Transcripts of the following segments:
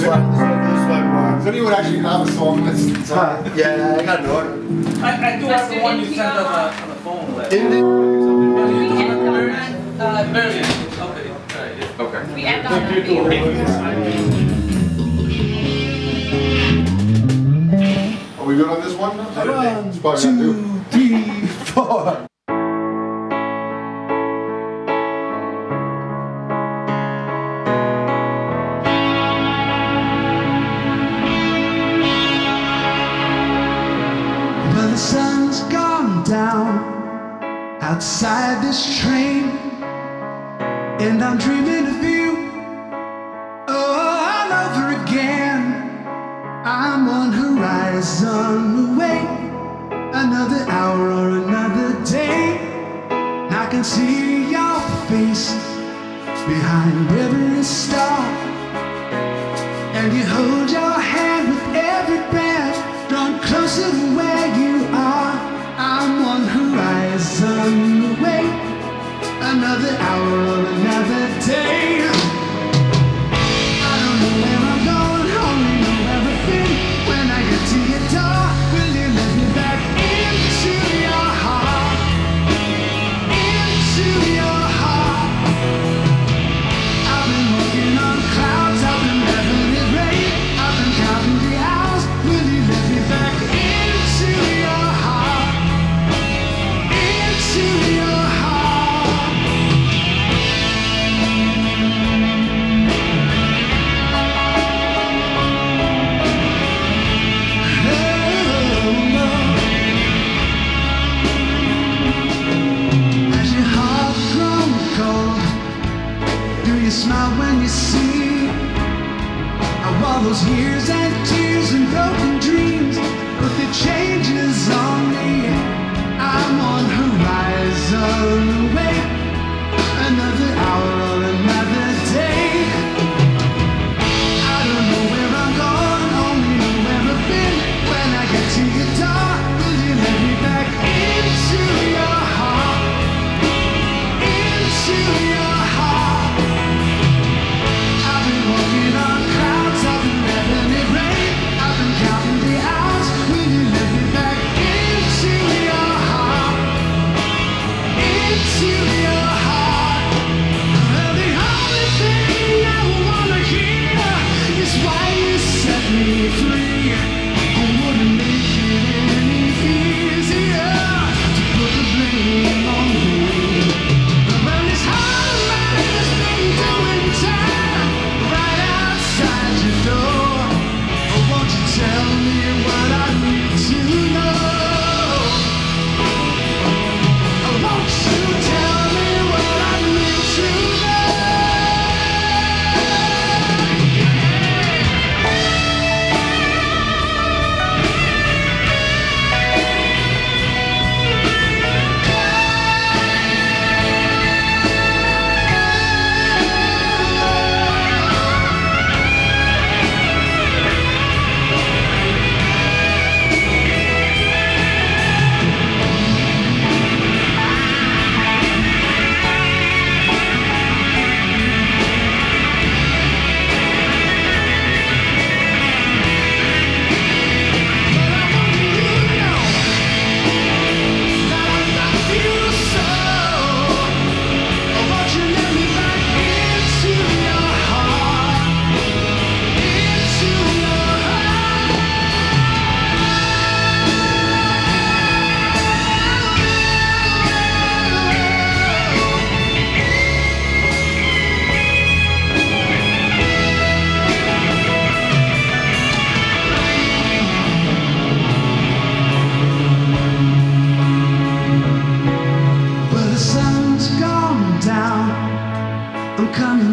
Does anyone actually have a song list? Yeah, I got an order. I, I do have the one you sent on the, on the phone. Like, In the, We end on, uh. Okay. Okay. we end on are we good on this one? One, two, three, four. The sun's gone down outside this train, and I'm dreaming of you all over again. I'm on horizon away, another hour or another day. I can see your face behind every star, and you hold your hand with every breath, drawn closer another hour cold?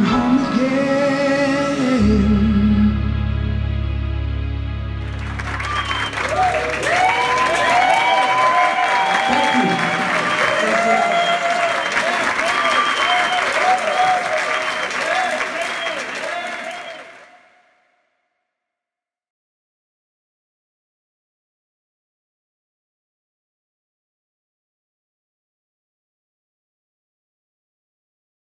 home again.